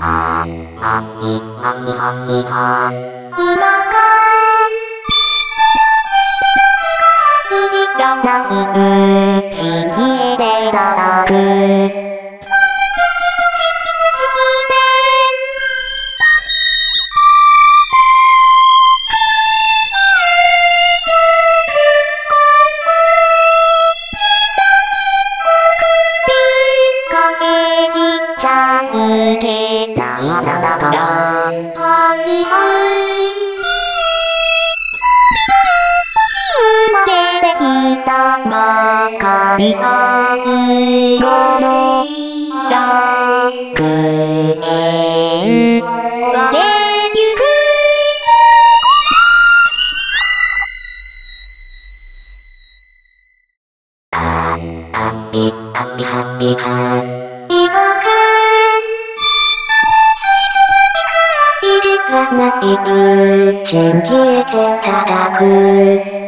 あ、あ、い、あ、い、あ、い、あ。今かいじらないうち消えてたらはいはい生まれてきたばかり最後の楽園終われゆくあ、あ、い、あ、い、あ、い、あ。いらないうちに消えて叩く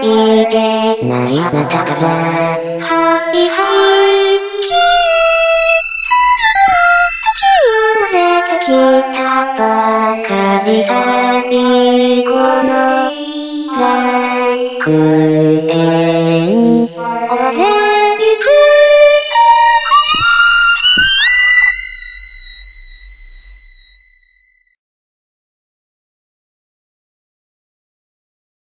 いけないあなたからかりがにこの楽